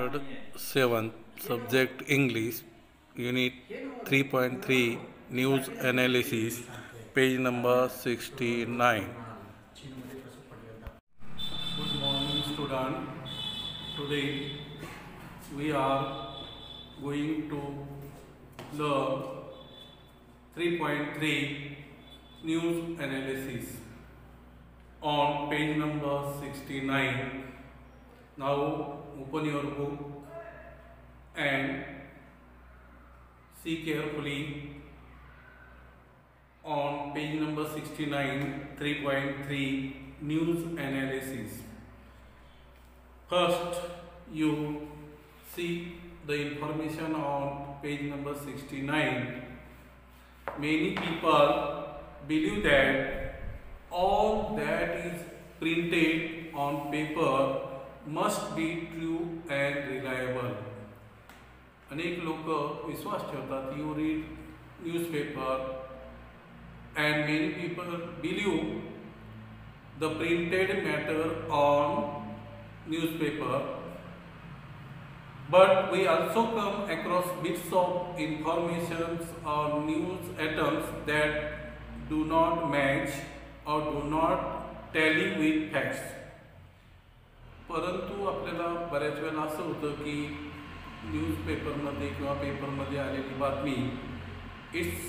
Standard 7, Subject English, Unit 3.3, News Analysis, page number 69. Good morning, student. Today we are going to learn 3.3 News Analysis on page number 69. Now open your book and see carefully on page number 69 3.3 News Analysis. First, you see the information on page number 69. Many people believe that all that is printed on paper must be true and reliable. अनेक लोक विश्वास ठेवतात you read newspaper and many people believe the printed matter on newspaper but we also come across bits of informations or news items that do not match or do not tally with facts परंतु आपल्याला बऱ्याच वेळेला असं होतं की न्यूजपेपरमध्ये किंवा पेपरमध्ये आलेली बातमी it's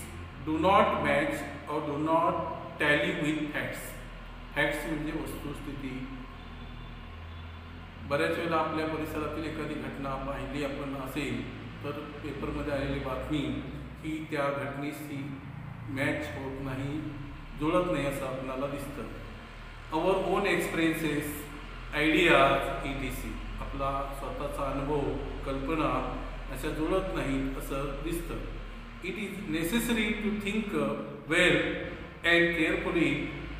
do not match or do not tally with facts facts म्हणजे वस्तुस्थिती. बऱ्याच वेळेला आपल्या परिसरातील एखादी घटना पाहिली आपण असेल तर पेपरमध्ये आलेली बातमी ही त्या घटनेशी मॅच होत नाही जुळत नाही असं आपल्याला दिसतं. Our own experiences ideas E T C आपला स्वतःचा अनुभव कल्पना अशा जुळत नाही असं दिसतं it is necessary to think well and carefully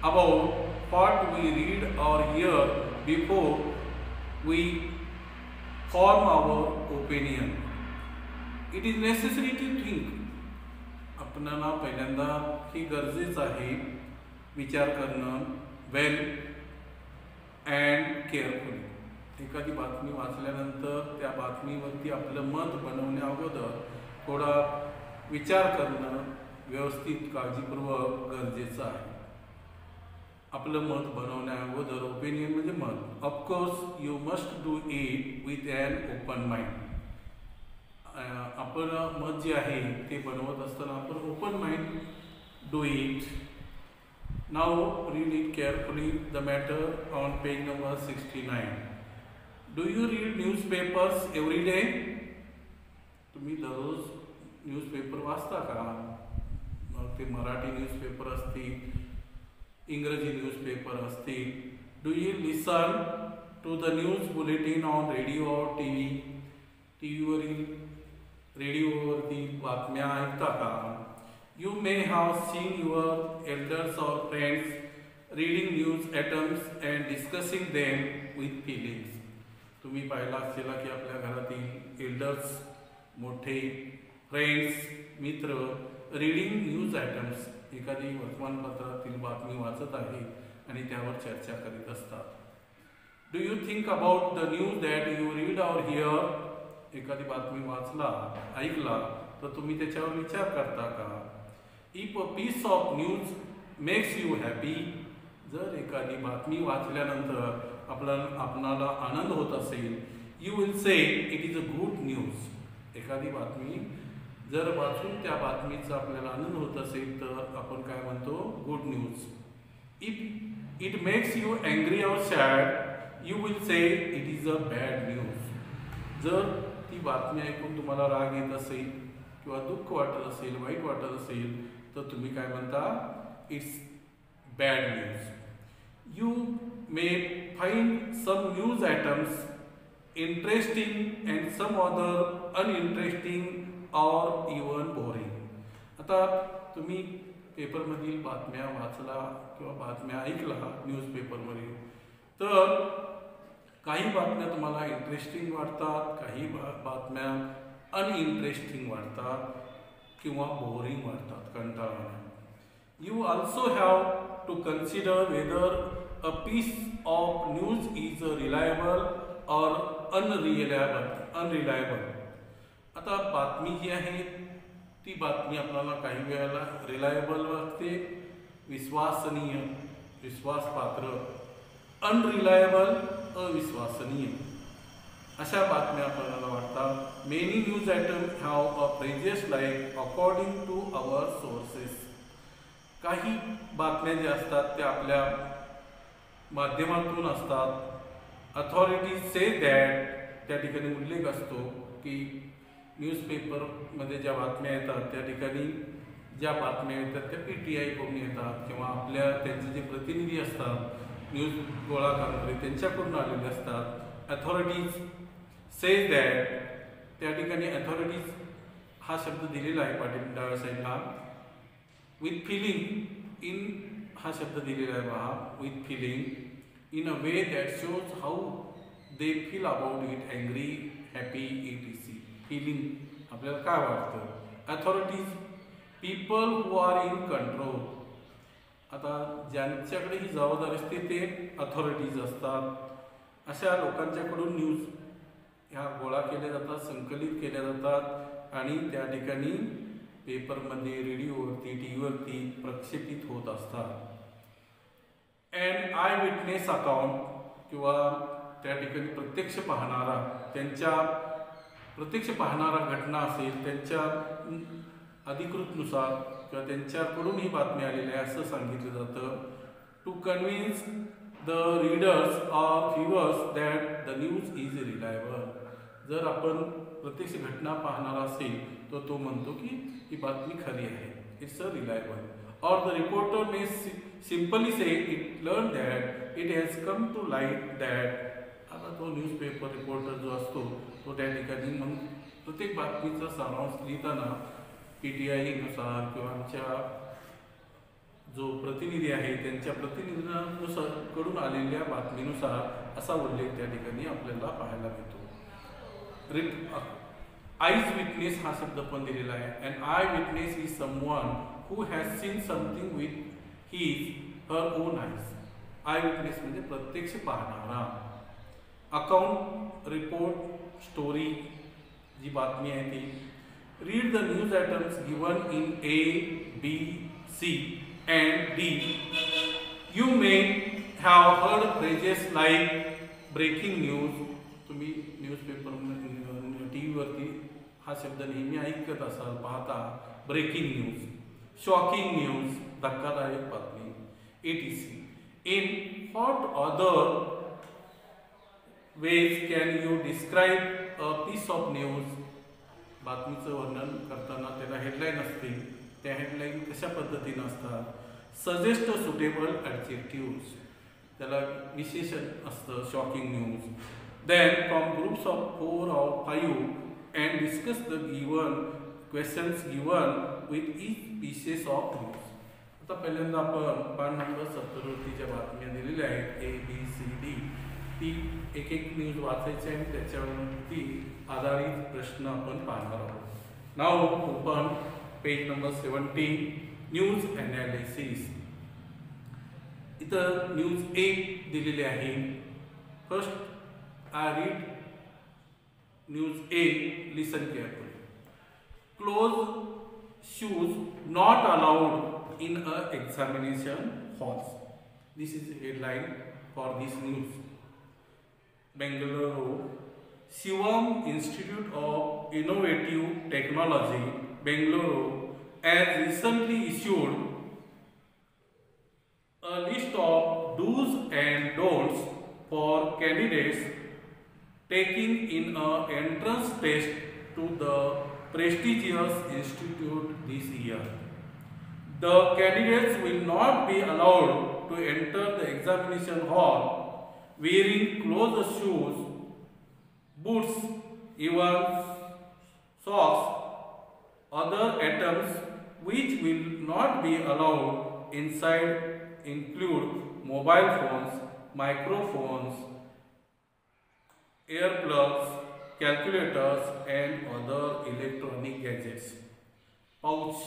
about what we read or hear before we form our opinion. It is necessary to think. आपणाला पहिल्यांदा ही गरजेचं आहे विचार करणं वेल अँड केअरफुली एखादी बातमी वाचल्यानंतर त्या बातमीवरती आपलं मत बनवण्या अगोदर थोडा विचार करणं व्यवस्थित काळजीपूर्वक गरजेचं आहे. आपलं मत बनवण्या अगोदर ओपिनियन म्हणजे मत. Of course you must do it with an open mind आपण मत जे आहे ते बनवत असताना आपण open mind do it read it carefully the matter on page number sixty nine do you read newspapers every day तुम्ही दररोज न्यूजपेपर वाचता का? मग ते मराठी न्यूजपेपर असतील, इंग्रजी न्यूजपेपर असतील. Do you listen to the news bulletin on radio or T V T व्हीवरील रेडिओवरती बातम्या ऐकता का? You may have seen your elders or friends reading news items and discussing them with feelings. तुम्ही पाहिला असलेला की आपल्या घरातील एल्डर्स मोठे फ्रेंड्स मित्र रीडिंग न्यूज आयटम्स एखादी वर्तमानपत्रातील बातमी वाचत आहे आणि त्यावर चर्चा करीत असतात. Do you think about the news that you read or hear एखादी बातमी वाचला ऐकला तर तुम्ही त्याच्यावर विचार करता का? If a piece of news makes you happy जर एखादी बातमी वाचल्यानंतर आपला आपणाला आनंद होत असेल you will say it is a good news एखादी बातमी जर वाचून त्या बातमीचा आपल्याला आनंद होत असेल तर आपण काय म्हणतो? Good news if it makes you angry or sad you will say it is a bad news जर ती बातमी ऐकून तुम्हाला राग येत असेल किंवा दुःख वाटत असेल वाईट वाटत असेल तर तुम्ही काय म्हणता? It's bad news you may find some news items interesting and some other uninteresting or even boring आता तुम्ही पेपरमधील बातम्या वाचला किंवा बातम्या ऐकला न्यूजपेपरमधील तर काही बातम्या तुम्हाला इंटरेस्टिंग वाटतात काही बा बातम्या अनइंटरेस्टिंग वाटतात. किंवा बोरिंग वाटतात कंटाळवाण्या you also have to consider whether a piece of news is reliable or unreliable unreliable आता बातमी जी आहे, ती बातमी आपल्याला काही वेळेला रिलायबल वाटते, विश्वसनीय, विश्वासपात्र. अनरिलायबल अविश्वसनीय. अशा बातम्या आपल्याला वाटतात. Many news item have a precious life according to our sources काही बातम्या ज्या असतात त्या आपल्या माध्यमातून असतात. अथॉरिटीज से दॅट त्या ठिकाणी उल्लेख असतो की न्यूजपेपरमध्ये ज्या बातम्या येतात त्या ठिकाणी ज्या बातम्या येतात त्या पी टी आयकडून येतात किंवा आपल्या त्यांचे जे प्रतिनिधी असतात न्यूज गोळा करणारे त्यांच्याकडून आलेले असतात. अथॉरिटीज सेज दॅट त्या ठिकाणी अथॉरिटीज हा शब्द दिलेला आहे पाटील डाव्या साईडला विथ फिलिंग इन हा शब्द दिलेला आहे पहा. With feeling in a way that shows how they feel about it angry happy it E C feeling आपल्याला काय वाटतं? Authorities people who are in control आता ज्यांच्याकडे ही जबाबदारी असते ते अथॉरिटीज असतात. अशा लोकांच्याकडून न्यूज ह्या गोळा केल्या जातात संकलित केल्या जातात आणि त्या ठिकाणी पेपरमध्ये रेडिओवरती टी व्हीवरती प्रक्षेपित होत असतात. अँड आय विटनेस अकाउंट किंवा त्या ठिकाणी प्रत्यक्ष पाहणारा त्यांच्या प्रत्यक्ष पाहणारा घटना असेल त्यांच्या अधिकृतनुसार किंवा त्यांच्याकडून ही बातमी आलेली आहे असं सांगितलं जातं. To convince the readers or viewers that the news is reliable जर आपण प्रत्यक्ष घटना पाहणारा असेल तर तो म्हणतो की ही बातमी खरी आहे. It's a reliable or the reporter may simply say it learn that it has come to light that आता तो न्यूजपेपर रिपोर्टर जो असतो तो त्या ठिकाणी मग प्रत्येक बातमीचा सारांश लिहिताना पी टी आयनुसार किंवा आमच्या जो प्रतिनिधी आहे त्यांच्या प्रतिनिधीनुसारकडून आलेल्या बातमीनुसार असा उल्लेख त्या ठिकाणी आपल्याला पाहायला मिळतो. आईज विटनेस हा शब्द पण दिलेला आहे. And eye witness is someone who has seen something with his her own eyes eye witness म्हणजे प्रत्यक्ष पाहणारा. अकाउंट रिपोर्ट स्टोरी जी बातमी आहे ती. Read the news items given in A B C and D you may have heard phrases like breaking news तुम्ही newspaper टी व्हीवरती हा शब्द नेहमी ऐकत असाल पाहता ब्रेकिंग न्यूज शॉकिंग न्यूज धक्कादायक बातमी E T C in what other ways can you describe a piece of news बातमीचं वर्णन करताना त्याला हेडलाईन असते त्या हेडलाईन कशा पद्धतीनं असतात? सजेस्ट सुटेबल ॲडजेक्टिव्ज त्याला विशेषण असतं shocking news then from groups of four or five and discuss the given questions given with each pieces of news आता पहिल्यांदा आपण पान नंबर सत्तरवरती ज्या बातम्या दिलेल्या आहेत ए बी सी डी ती एक एक न्यूज वाचायची आणि त्याच्यावरती आधारित प्रश्न आपण पाहणार आहोत. Now open page number seventeen news analysis इथं न्यूज एक दिलेली आहे. First I read news A, listen carefully. Clothes, shoes not allowed in a examination halls. This is a headline for this news. Bangalore, Shivam Institute of Innovative Technology, Bangalore, has recently issued a list of do's and don'ts for candidates taking in an entrance test to the prestigious institute this year. The candidates will not be allowed to enter the examination hall wearing closed shoes, boots, even socks, other items which will not be allowed inside include mobile phones, microphones, earplugs, calculators and other electronic gadgets. Pouch,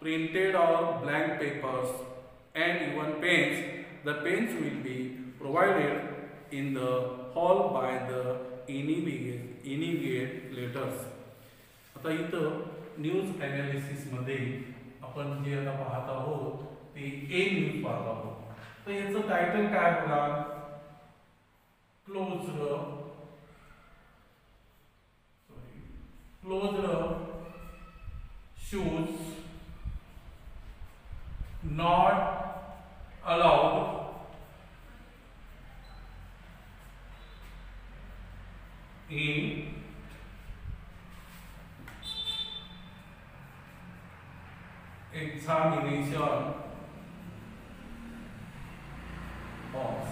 printed or blank papers and even pens. The pens will be provided in the hall by the invigilate invigilators आता इथं news ॲनालिसिसमध्ये आपण जे आता पाहत आहोत ते ए news पाहत आहोत तर याचं टायटल काय होणार close Close the shoes. Not allowed. In. Examination. Box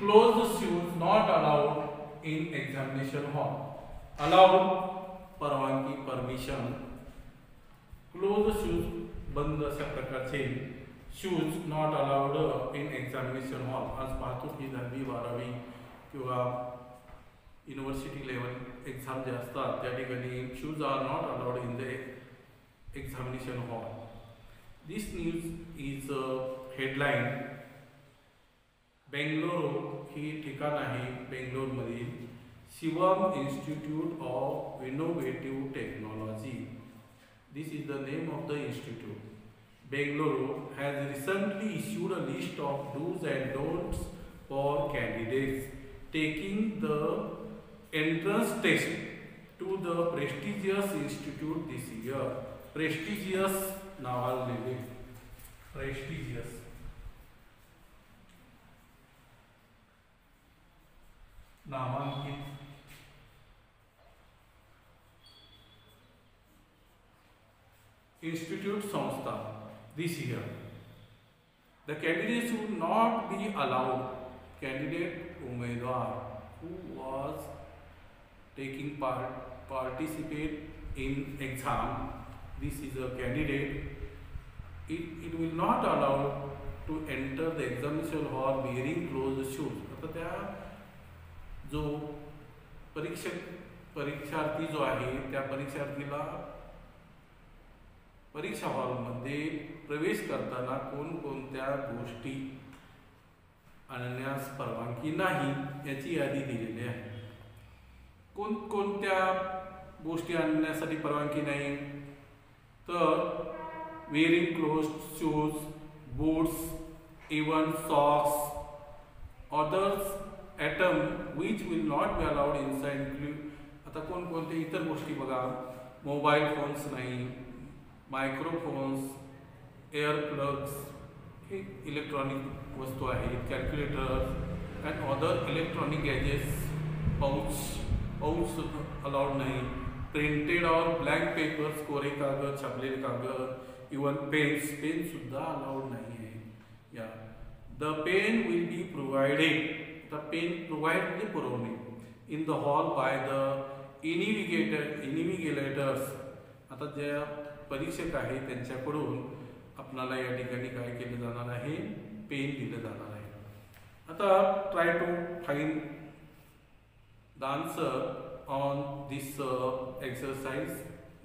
the shoes. Not allowed in examination hall. Allowed परवानगी परमिशन क्लोज शूज बंद अशा प्रकारचे shoes not allowed in examination hall आज पाहतो की दहावी बारावी किंवा युनिव्हर्सिटी लेवल एक्झाम जे असतात त्या ठिकाणी shoes are not allowed in the examination hall this news is headline Bangalore ही ठिकाण आहे बेंगलोरमधील Shivam institute of innovative technology This is the name of the institute. Bangalore has recently issued a list of do's and don'ts for candidates taking the entrance test to the prestigious institute this year. Prestigious नावाजलेले prestigious नामांकित institute संस्था this year. The candidates would not be allowed, candidate उमेदवार who was taking part, participate in exam, this is a candidate, it, it will not allow to enter the examination hall wearing closed shoes. आता त्या जो परीक्षक परीक्षार्थी जो आहे त्या परीक्षार्थीला परीक्षा हॉलमध्ये प्रवेश करताना कोणकोणत्या गोष्टी आणण्यास परवानगी नाही याची यादी दिलेली आहे. कोणकोणत्या गोष्टी आणण्यासाठी परवानगी नाही? तर wearing close shoes boots even socks others items which will not be allowed inside आता कोणकोणत्या इतर गोष्टी बघा. मोबाईल फोन्स नाही मायक्रोफोन्स एअर प्लग्स हे इलेक्ट्रॉनिक वस्तू आहेत calculator and other electronic gadgets pouch pouch allowed नाही. प्रिंटेड और ब्लँक पेपर्स कोरे कागद, छापलेले कागद इवन पेन्स पेनसुद्धा अलाउड नाही आहे. या. The pen will be provided the pen provide म्हणजे पुरवणे. In the hall by the invigilator invigilators आता ज्या परीक्षक आहे त्यांच्याकडून आपणाला या ठिकाणी काय केलं जाणार आहे? पेन दिलं जाणार आहे. आता try to find the answer on this exercise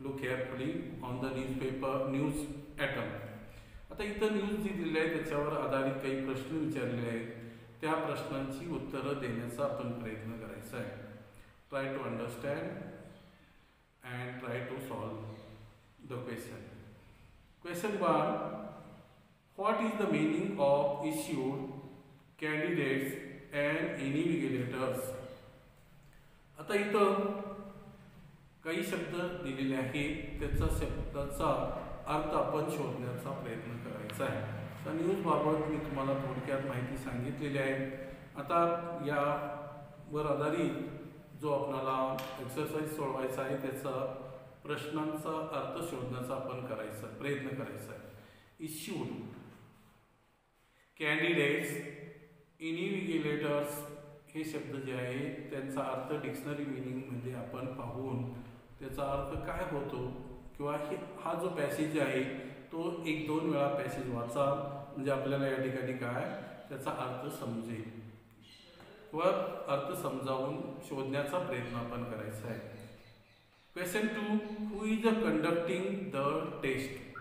look carefully on the newspaper news item आता इथं न्यूज जी दिली आहे त्याच्यावर आधारित काही प्रश्न विचारलेले आहेत. त्या प्रश्नांची उत्तरं देण्याचा आपण प्रयत्न करायचा आहे. Try to understand and try to solve the question. Question 1. What is the meaning of issued candidates and invigilators? आता इथं काही शब्द दिलेले आहेत त्याचा शब्दाचा अर्थ आपण शोधण्याचा प्रयत्न करायचा आहे तर न्यूजबाबत मी तुम्हाला थोडक्यात माहिती सांगितलेली आहे आता यावर आधारित जो आपल्याला एक्सरसाइज सोडवायचा आहे त्याचा प्रश्नांचा अर्थ शोधण्याचा आपण करायचा प्रयत्न करायचा. आहे इश्यूड. कॅन्डिडेट्स इनिव्हिगिलेटर्स हे शब्द जे आहे त्यांचा अर्थ डिक्शनरी मिनिंगमध्ये आपण पाहून त्याचा अर्थ काय होतो? किंवा हे हा जो पॅसेज आहे तो एक दोन वेळा पॅसेज वाचा म्हणजे आपल्याला या ठिकाणी काय? त्याचा अर्थ समजेल. किंवा अर्थ समजावून शोधण्याचा प्रयत्न आपण करायचा आहे. Question two who is a conducting the test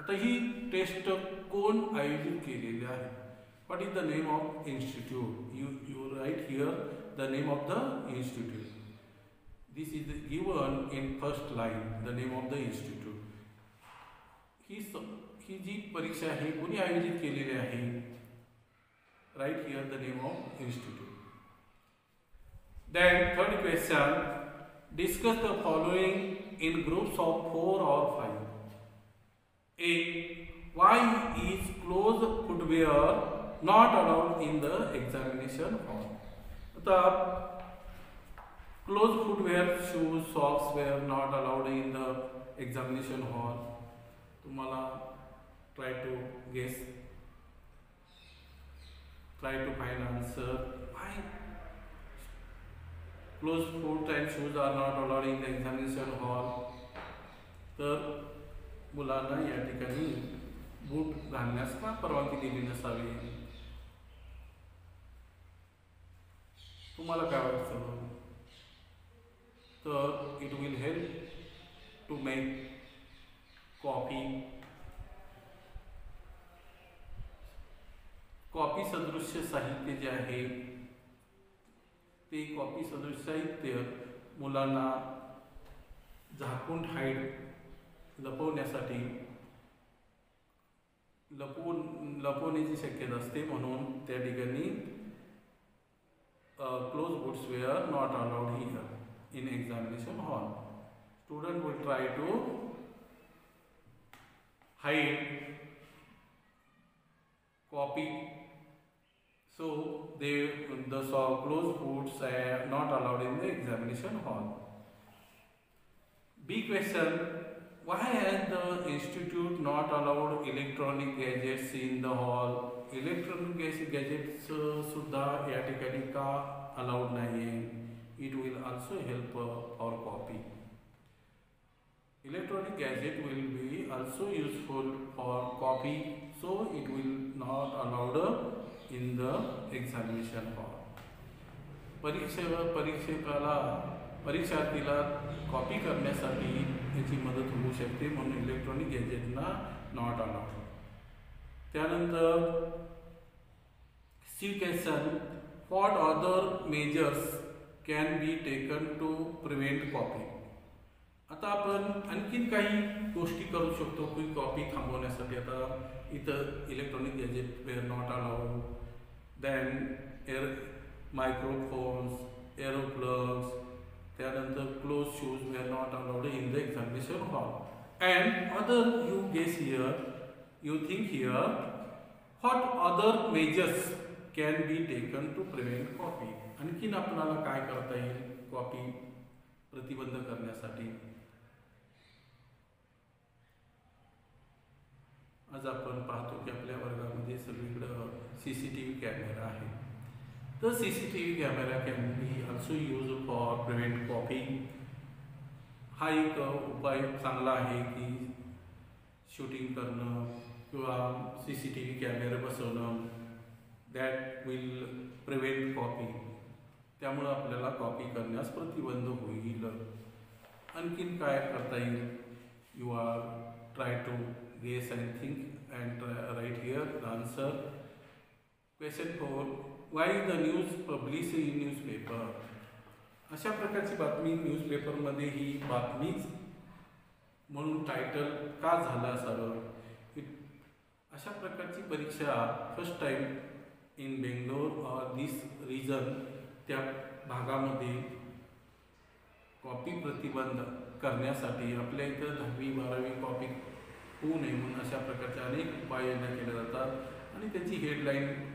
आता ही टेस्ट कोण आयोजित केलेली आहे? What is the name of institute you you write here the name of the institute. This is given in first line, the name of the institute. ही ही जी परीक्षा आहे कोणी आयोजित केलेली आहे? Write here the name of institute Then third question, discuss the following in groups of four or five. A. Why is closed footwear not allowed in the examination hall? आता closed footwear, shoes, socks were not allowed in the examination hall. तुम्हाला try to guess, try to find answer. Why closed foot and shoes are not allowed in the examination hall. तर मुलांना या ठिकाणी बूट घालण्यास का परवानगी दिली नसावी. तुम्हाला काय वाटतं? तर it will help to make copy copy सदृश्य साहित्य जे आहे ते कॉपी सदृश साहित्य मुलांना झाकून हाईट लपवण्यासाठी लपवून लपवण्याची शक्यता असते म्हणून त्या ठिकाणी close boots were not allowed here in examination hall student will try to hide copy so they the so closed boots are not allowed in the examination hall b question why has the institute not allowed electronic gadgets in the hall electronic gas- gadgets uh, सुद्धा या ठिकाणी का allowed नाही it will also help for copy Electronic gadget will be also useful for copy, so it will not allowed in the examination hall. परीक्षेवर परीक्षकाला परीक्षार्थीला copy करण्यासाठी याची मदत होऊ शकते म्हणून इलेक्ट्रॉनिक गॅजेटना नॉट अलाउड त्यानंतर C question what other measures can be taken to prevent copy आता आपण आणखीन काही गोष्टी करू शकतो की कॉपी थांबवण्यासाठी. आता इथं electronic gadget were not allowed then air microphones aeroplugs त्यानंतर close shoes were not allowed in the examination hall and other you guess here you think here what other measures can be taken to prevent copy आणखीन आपणाला काय करता येईल? Copy प्रतिबंध करण्यासाठी. आज आपण पाहतो की आपल्या वर्गामध्ये सगळीकडं C C T V camera आहे. तर C C T V camera can be also use for prevent copy हा एक उपाय चांगला आहे की शूटिंग करणं किंवा C C T V camera बसवणं दॅट विल प्रिव्हेंट कॉपी त्यामुळं आपल्याला कॉपी करण्यास प्रतिबंध होईल. आणखीन काय करता येईल? You are try to guess and think and write here the answer question four why the news publish in newspaper अशा प्रकारची बातमी न्यूजपेपरमध्ये ही बातमीच म्हणून टायटल का झालं असावं? अशा प्रकारची परीक्षा first time in Bangalore or this region त्या भागामध्ये कॉपी प्रतिबंध करण्यासाठी आपल्या इथं दहावी बारावी कॉपी होऊ नये म्हणून अशा प्रकारच्या अनेक उपाययोजना केल्या जातात आणि त्याची हेडलाईन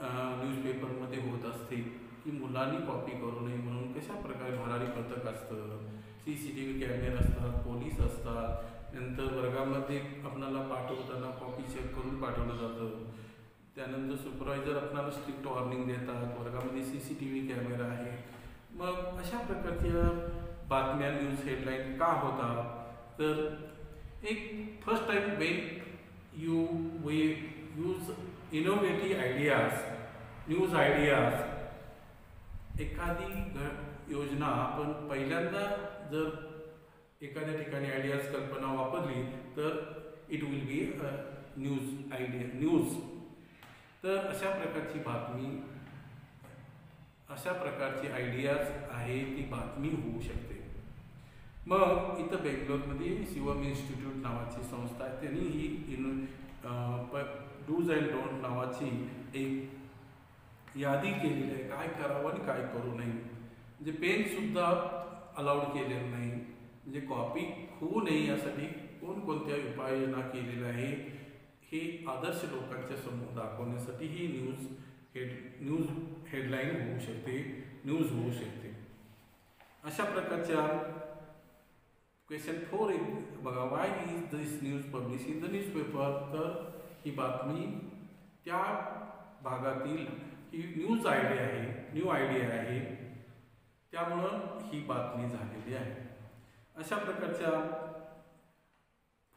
न्यूजपेपरमध्ये होत असते की मुलांनी कॉपी करू नये म्हणून कशा प्रकारे भरारी पथक असतं सी सी टी व्ही कॅमेरे असतात पोलीस असतात नंतर वर्गामध्ये आपणाला पाठवताना कॉपी चेक करून पाठवलं जातं. त्यानंतर सुपरवायझर आपणाला स्ट्रिक्ट वॉर्निंग देतात वर्गामध्ये C C T V camera आहे. मग अशा प्रकारच्या बातम्या न्यूज हेडलाईन का होतात? तर एक first time when you way use innovative ideas news ideas एखादी घ योजना आपण पहिल्यांदा जर एखाद्या ठिकाणी आयडियाज कल्पना वापरली तर it will be a news idea news तर अशा प्रकारची बातमी अशा प्रकारची आयडियाज आहे ती बातमी होऊ शकते. मग इथं बेंगलोरमध्ये शिवम इन्स्टिट्यूट नावाची संस्था आहे त्यांनी ही इन डूज अँड डोंट नावाची एक यादी केलेली आहे. काय करावं आणि काय करू नये? म्हणजे पेनसुद्धा अलाउड केलेलं नाही. म्हणजे कॉपी होऊ नये यासाठी कोणकोणत्या उपाययोजना केलेल्या आहे हे आदर्श लोकांच्या समोर दाखवण्यासाठी ही न्यूज हेड न्यूज हेडलाईन होऊ शकते न्यूज होऊ शकते. अशा प्रकारच्या क्वेश्चन फोर एक बघा. Why is this news publish in the newspaper तर ही बातमी त्या भागातील ही न्यूज आयडिया आहे न्यू आयडिया आहे. त्यामुळं ही बातमी झालेली आहे. अशा प्रकारच्या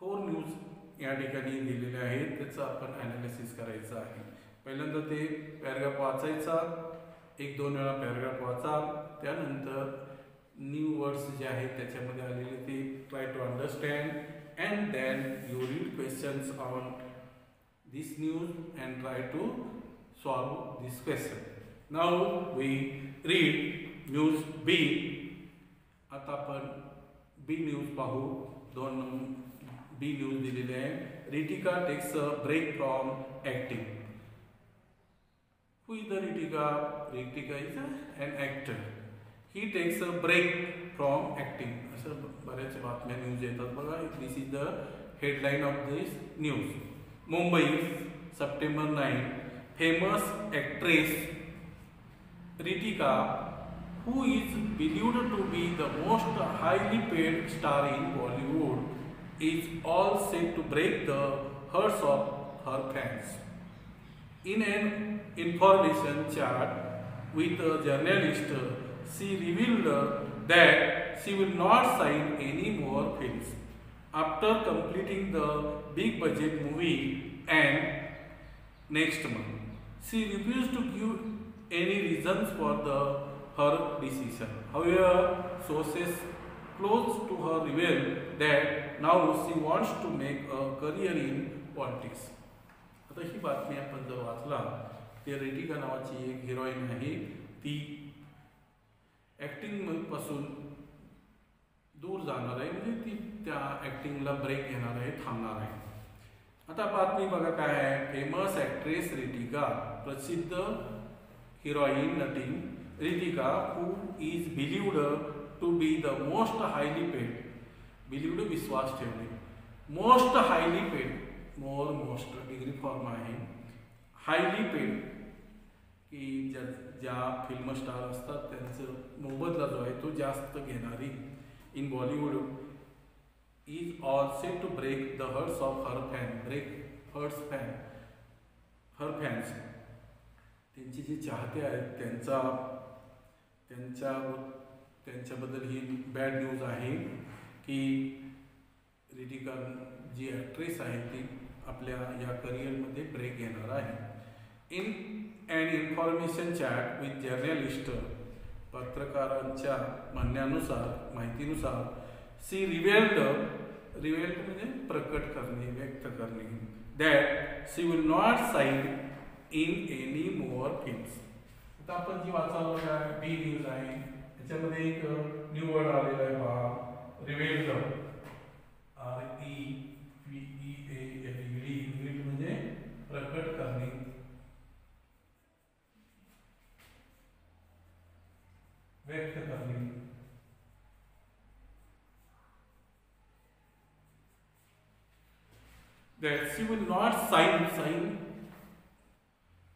फोर न्यूज या ठिकाणी दिलेल्या आहेत त्याचं आपण ॲनालिसिस करायचं आहे. पहिल्यांदा ते पॅराग्राफ वाचायचा एक दोन वेळा पॅराग्राफ वाचा. त्यानंतर न्यू वर्ड्स जे आहेत त्याच्यामध्ये आलेले ते try to understand and then you read questions on this news and try to solve this question now we read news B आता आपण बी न्यूज पाहू दोन बी न्यूज दिलेले आहे Ritika takes a break from acting Who is the Ritika? Ritika is an actor. He takes a break from acting. असं बऱ्याच बातम्या news येतात बघा this is the headline of this news Mumbai, September 9, famous actress Ritika, who is believed to be the most highly paid star in Bollywood, is all set to break the hearts of her fans. In an information chat with a journalist, she revealed that she will not sign any more films. After completing the big budget movie and next month, she refused to give any reasons for the her decision. However, sources close to her reveal that now she wants to make a career in politics. आता ही बातमी आपण जर वाचला ते रेटिका नावाची एक heroine आहे ती ॲक्टिंगपासून दूर जाणार आहे म्हणजे ती त्या ॲक्टिंगला ब्रेक घेणार आहे थांबणार आहे. आता बातमी बघा काय आहे. फेमस ॲक्ट्रेस रितिका प्रसिद्ध heroine nutty Ritika who is believed to be the most highly paid believed विश्वास ठेवणे most highly paid more most degree form आहे. हायली पेड की ज्या ज्या फिल्म स्टार असतात त्यांचं मोबदला जो आहे तो जास्त घेणारी in Bollywood is all said to break the hearts of her fan break hearts fan her fans त्यांचे जे चाहते आहेत त्यांचा त्यांच्या त्यांच्याबद्दल ही बॅड न्यूज आहे की रिटिका जी ॲक्ट्रेस आहे ती आपल्या या करिअरमध्ये ब्रेक घेणार आहे. In and information chat with journalist पत्रकारांच्या म्हणण्यानुसार माहितीनुसार सी रिवेल्ड रिवेल्ड म्हणजे प्रकट करणे व्यक्त करणे. That she will not sign in any more films आता आपण जी वाचावं काय बी न्यूज आहे. त्याच्यामध्ये एक न्यू वर्ड आलेला आहे बा. Revealed R E V E A L E D revealed म्हणजे प्रकट करणे व्यक्त करणे that she will not sign sign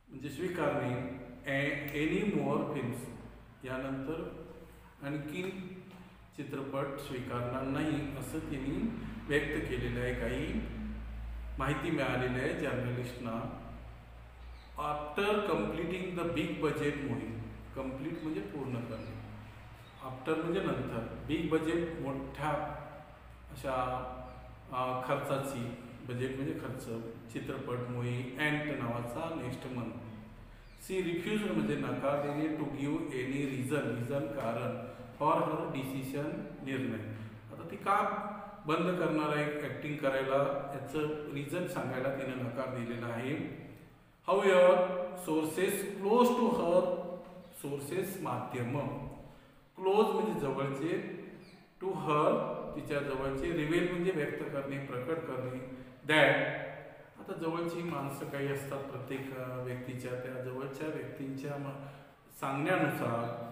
म्हणजे स्वीकारणे एनी मोर फिल्म्स यानंतर आणखी चित्रपट स्वीकारणार नाही असं तिने व्यक्त केलेलं आहे काही माहिती मिळालेली आहे जर्नलिस्टना after completing the big budget मोहीम कंप्लीट म्हणजे पूर्ण करणे. आफ्टर म्हणजे नंतर बिग बजेट मोठ्या अशा खर्चाची बजेट म्हणजे खर्च चित्रपट मोही अँट नावाचा नेक्स्ट मंथ सी रिफ्यूज म्हणजे नकार देणे to give any reason reason कारण फॉर हर डिसिशन निर्णय. आता ती का बंद करणार आहे ॲक्टिंग करायला याचं रिझन सांगायला तिने नकार दिलेला आहे. How your sources close to her sources माध्यम. क्लोज म्हणजे जवळचे टू हर तिच्या जवळचे रिवेल म्हणजे व्यक्त करणे प्रकट करणे. दॅट आता जवळची माणसं काही असतात प्रत्येक व्यक्तीच्या त्या जवळच्या व्यक्तींच्या म- सांगण्यानुसार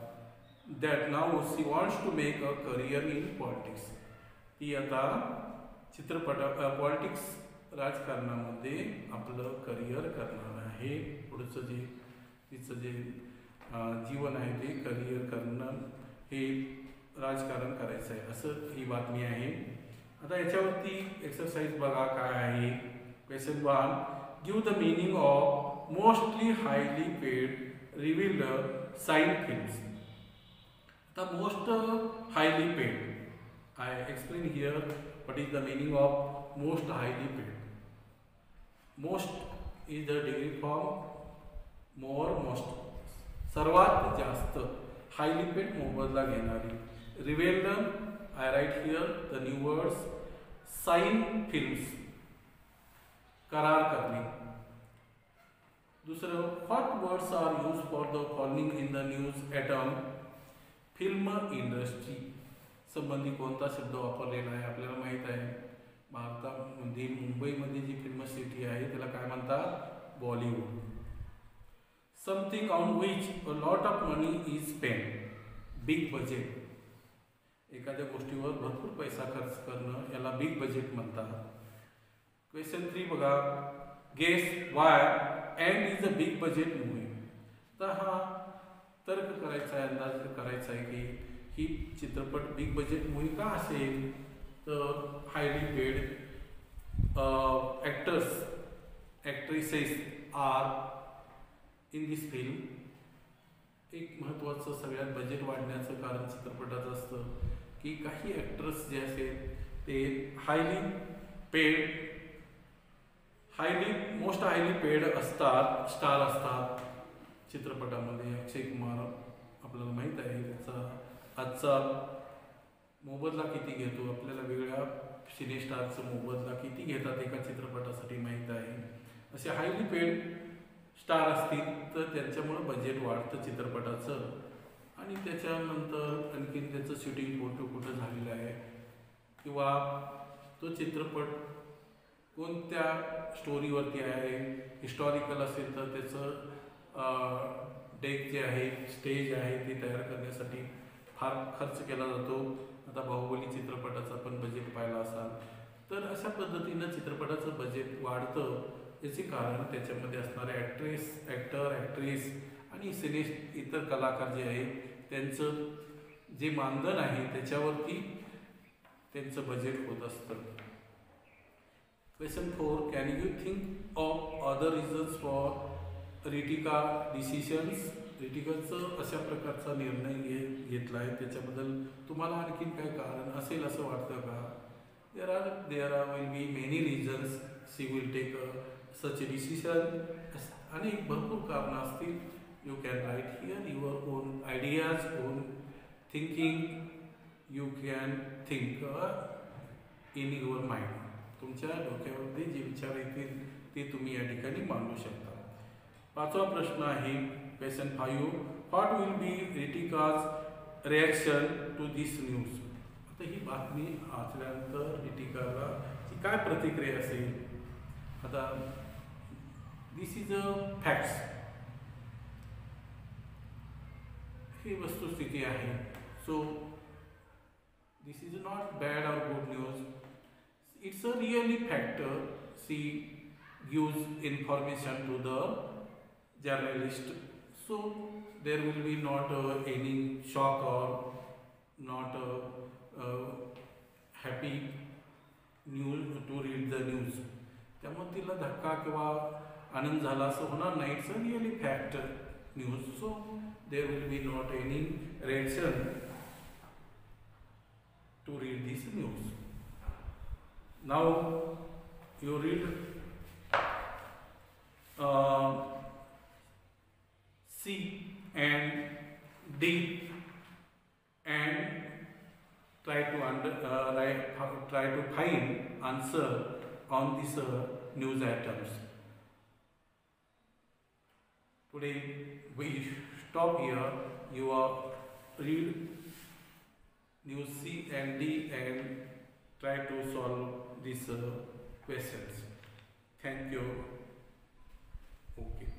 that now she wants to make a career in politics ती आता चित्रपट पॉलिटिक्स राजकारणामध्ये आपलं करिअर करणार आहे. पुढचं जे तिचं जे जीवन आहे ते करिअर करणं हे राजकारण करायचं आहे. असं ही बातमी आहे. आता याच्यावरती एक्सरसाइज बघा काय आहे. Question one give the meaning of mostly highly paid revealed sign films आता most highly paid I explain here what is the meaning of most highly paid most is the degree form more most सर्वात जास्त highly paid मोबदला घेणारी. रिवेल्डन I write here the new words sign films. करार करणे. दुसरं what words are use for the following in the news item film industry संबंधी कोणता शब्द वापरलेला आहे आपल्याला माहीत आहे. भारतामध्ये मुंबईमध्ये जी फिल्म सिटी आहे त्याला काय म्हणतात? Bollywood something on which a lot of money is spend big budget एखाद्या गोष्टीवर भरपूर पैसा खर्च करणं याला बिग बजेट म्हणतात. क्वेश्चन थ्री बघा. Guess why and is a big budget movie तर हा तर्क करायचा आहे अंदाज करायचा आहे की ही चित्रपट बिग बजेट मूवी का असेल? तर highly paid actors actresses are in this film एक महत्त्वाचं सगळ्यात बजेट वाढण्याचं कारण चित्रपटाचं असतं. की काही ॲक्टर्स जे असेल ते highly paid highly most highly paid असतात स्टार असतात. चित्रपटामध्ये अक्षय कुमार आपल्याला माहीत आहे त्याचा आजचा मोबदला किती घेतो? आपल्याला वेगळ्या सिनेस्टारचं मोबदला किती घेतात एका चित्रपटासाठी माहीत आहे. असे हायली पेड स्टार असतील तर त्यांच्यामुळं बजेट वाढतं चित्रपटाचं. आणि त्याच्यानंतर आणखीन त्याचं शूटिंग फोटो कुठं झालेलं आहे? किंवा तो चित्रपट कोणत्या स्टोरीवरती आहे? हिस्टॉरिकल असेल तर त्याचं डेक जे आहे स्टेज आहे ते तयार करण्यासाठी फार खर्च केला जातो. आता बाहुबली चित्रपटाचा पण बजेट पाहिला असाल तर अशा पद्धतीनं चित्रपटाचं बजेट वाढतं. याचे कारण त्याच्यामध्ये असणारे ॲक्ट्रेस ॲक्टर ॲक्ट्रेस आणि सिने इतर कलाकार जे आहेत त्यांचं जे मानधन आहे त्याच्यावरती त्यांचं बजेट होत असतं. Question four can you think of other reasons for Ritika decisions रिटिकाचं अशा प्रकारचा निर्णय घे घेतला आहे त्याच्याबद्दल तुम्हाला आणखीन काय कारण असेल असं वाटतं का? There are there are will be many reasons she will take such decision आणि भरपूर कारणं असतील you can write here your own ideas own thinking you can think in your mind तुमच्या डोक्यामध्ये जे विचार येतील ते तुम्ही या ठिकाणी मांडू शकता. पाचवा प्रश्न आहे question five what will be Ritika's reaction to this news आता ही बातमी वाचल्यानंतर रिटिकाला काय प्रतिक्रिया असेल? आता दिस इज अ फॅक्ट्स ही वस्तुस्थिती आहे. so this is not bad or good news it's a really factor she gives information to the journalist so there will be not uh, any shock or not uh, uh, happy news to read the news त्यामुळे तिला धक्का किंवा आनंद झाला असं होणार नाही it's a really fact news so there will be not any reaction to read this news. Now you read uh, C and D and try to under, uh, try to find answer on these uh, news items. Today we stop here. You are read use C and D and try to solve these uh, questions. Thank you. Okay.